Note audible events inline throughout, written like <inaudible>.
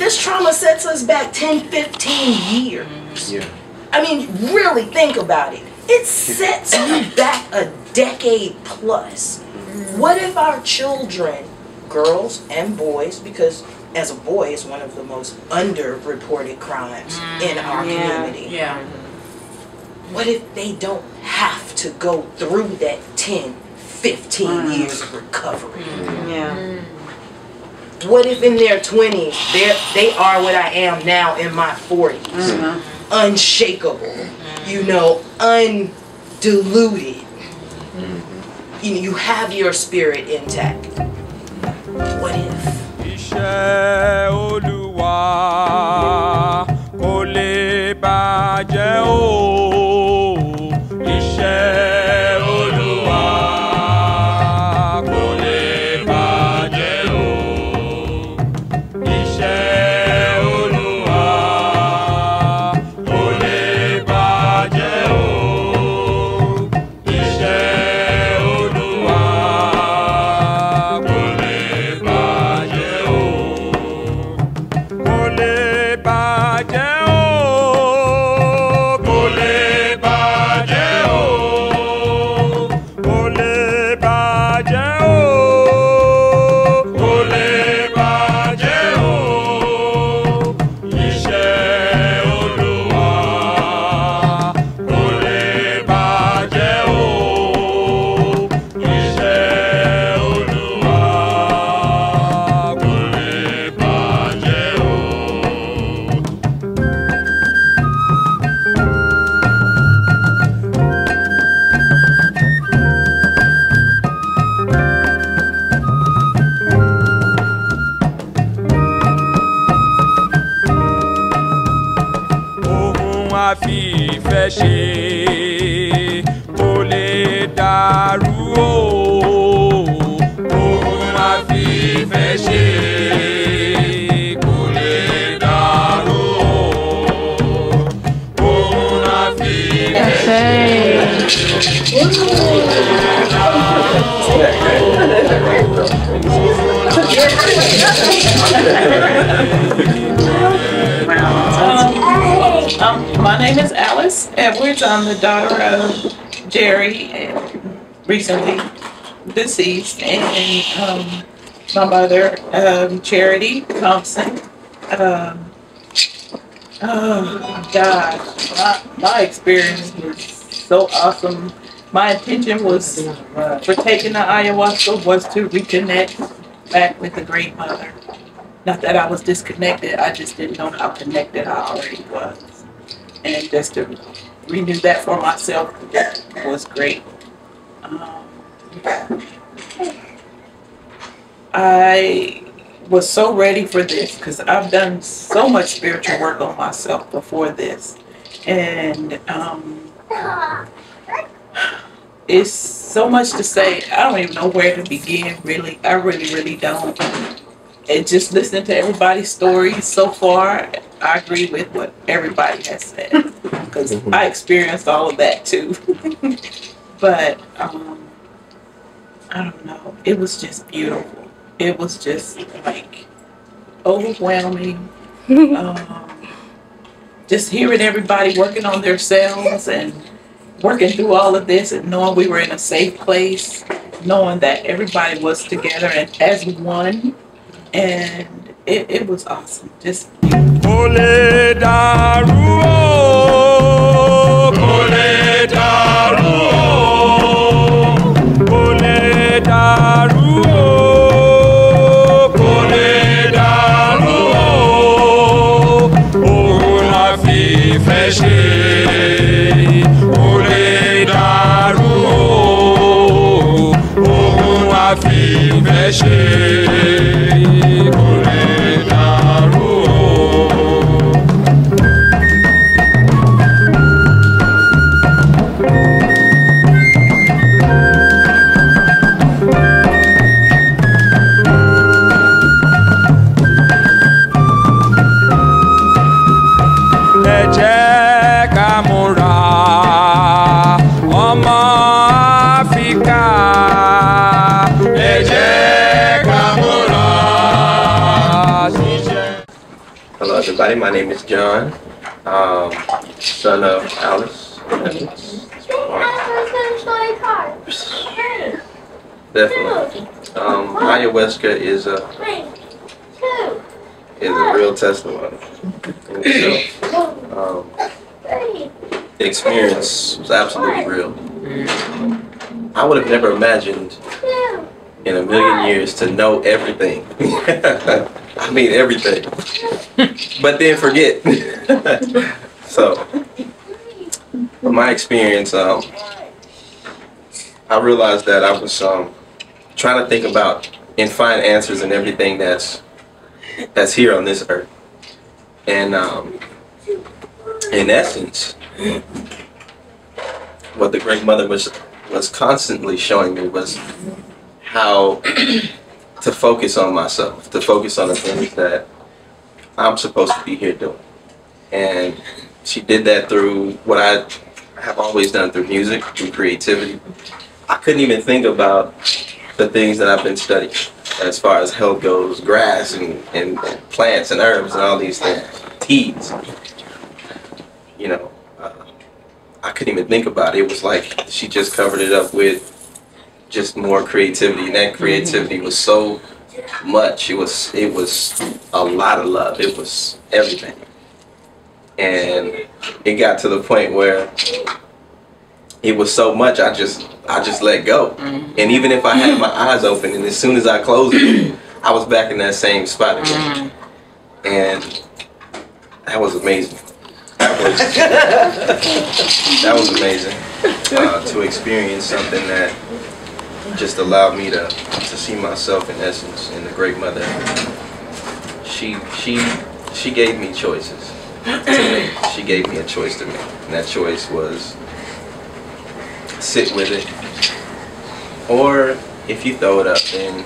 this trauma sets us back 10, 15 years. Yeah. I mean, really think about it. It sets you <coughs> back a decade plus. What if our children, girls and boys, because as a boy it's one of the most underreported crimes mm. in our community. Yeah. What if they don't have to go through that 10, 15 mm. years of recovery? Mm. Yeah. What if in their 20s they they are what I am now in my 40s? Mm-hmm. Unshakable, you know, undiluted. Mm-hmm. You, you have your spirit intact. What if? bá fi ìfẹ́ ṣe kò lè dàrú o ohun la fi ìfẹ́ ṣe. kò lè dàrú o ohun la fi ìfẹ́ ṣe. <laughs> name is Alice Edwards. I'm the daughter of Jerry, and recently deceased, and um, my mother, um, Charity Thompson. Um, oh God, my, my experience was so awesome. My intention was for taking the ayahuasca was to reconnect back with the Great Mother. Not that I was disconnected, I just didn't know how connected I already was. And just to renew that for myself was great. Um, I was so ready for this because I've done so much spiritual work on myself before this. And um, it's so much to say. I don't even know where to begin, really. I really, really don't. And just listening to everybody's stories so far, I agree with what everybody has said <laughs> because I experienced all of that too. <laughs> but um, I don't know. It was just beautiful. It was just like overwhelming. <laughs> um, just hearing everybody working on themselves and working through all of this and knowing we were in a safe place, knowing that everybody was together and as one. And it, it was awesome. Just kò lè dàrú o. kò lè dàrú o. kò lè dàrú o. kò lè dàrú o. ohun la fi fẹ́ ṣe. kò lè dàrú o. ohun la fi fẹ́ ṣe. Everybody. My name is John, um, son of Alice. Definitely. Um, ayahuasca is a is a real testimony. itself. Um, the experience was absolutely real. I would have never imagined in a million years to know everything. <laughs> I mean everything. But then forget. <laughs> so from my experience, um, I realized that I was um, trying to think about and find answers in everything that's that's here on this earth. And um, in essence, what the Great Mother was was constantly showing me was how to focus on myself, to focus on the things that I'm supposed to be here doing. And she did that through what I have always done through music, through creativity. I couldn't even think about the things that I've been studying as far as health goes, grass and, and, and plants and herbs and all these things, teas. You know, uh, I couldn't even think about it. It was like she just covered it up with just more creativity, and that creativity was so much. It was it was a lot of love. It was everything, and it got to the point where it was so much. I just I just let go, and even if I had my eyes open, and as soon as I closed them, I was back in that same spot again, and that was amazing. That was <laughs> that was amazing uh, to experience something that just allowed me to to see myself in essence in the great mother. She she she gave me choices to make. She gave me a choice to make, and that choice was sit with it, or if you throw it up, then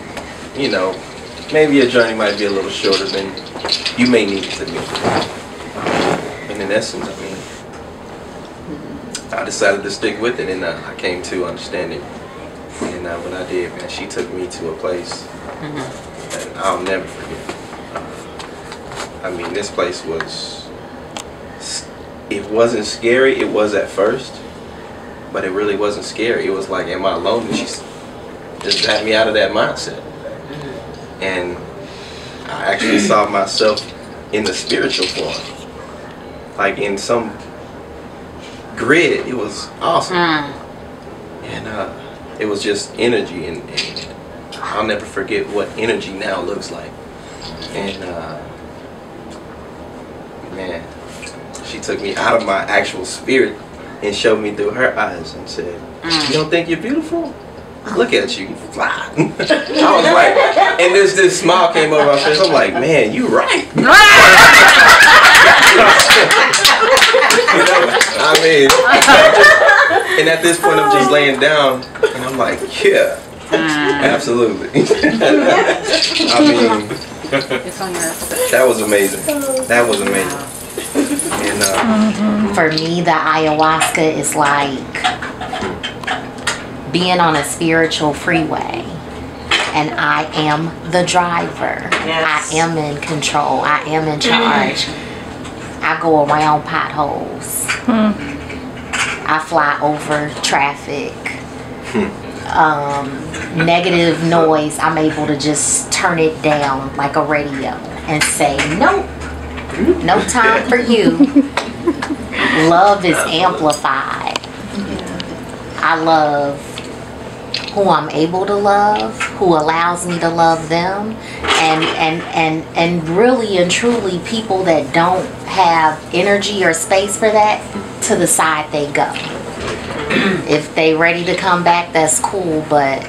you know maybe your journey might be a little shorter than you may need it to be. And in essence, I mean, I decided to stick with it, and I came to understanding. And uh, what I did, man, she took me to a place that I'll never forget. I mean, this place was. It wasn't scary. It was at first, but it really wasn't scary. It was like, am I alone? And she just got me out of that mindset, and I actually saw myself in the spiritual form, like in some grid. It was awesome and uh, it was just energy and, and i'll never forget what energy now looks like. And uh, man she took me out of my actual spirit and showed me through her eyes and said you don't think you're beautiful? Look at you fly. <laughs> I was <laughs> like and this this smile came over my face. I'm like man you right. <laughs> You know, I mean, and at this point, I'm just laying down, and I'm like, yeah, absolutely. <laughs> I mean, that was amazing. That was amazing. And uh, For me, the ayahuasca is like being on a spiritual freeway. And I am the driver. Yes. I am in control. I am in charge. I go around potholes. I fly over traffic. Um, negative noise, I'm able to just turn it down like a radio and say, nope, no <laughs> time for you. Love is amplified. I love who I'm able to love, who allows me to love them, and and and and really and truly people that don't have energy or space for that, to the side they go. <clears throat> if they ready to come back, that's cool, but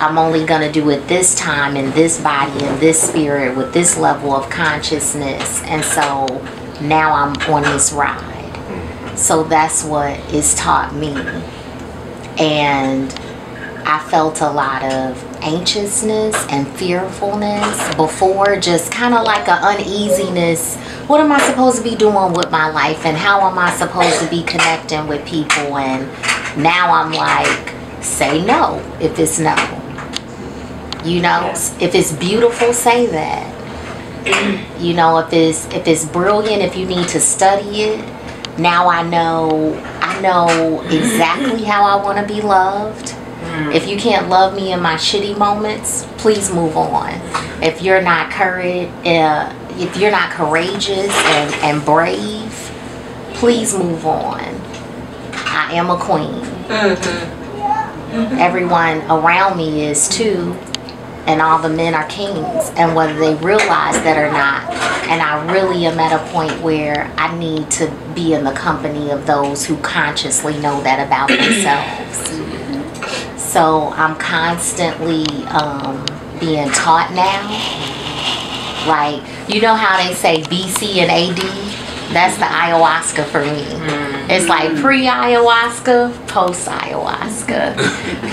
I'm only gonna do it this time in this body in this spirit with this level of consciousness, and so now I'm on this ride. So that's what is taught me, and I felt a lot of anxiousness and fearfulness before, just kind of like an uneasiness. What am I supposed to be doing with my life, and how am I supposed to be connecting with people? And now I'm like, say no if it's no. You know, if it's beautiful, say that. You know, if it's if it's brilliant, if you need to study it, now I know I know exactly how I want to be loved. If you can't love me in my shitty moments, please move on. If you're not courage, uh, if you're not courageous and, and brave, please move on. I am a queen. Everyone around me is too, and all the men are kings. And whether they realize that or not, and I really am at a point where I need to be in the company of those who consciously know that about themselves. <clears throat> So I'm constantly um, being taught now. Like, you know how they say BC and AD? That's the ayahuasca for me. It's like pre ayahuasca, post ayahuasca. <laughs>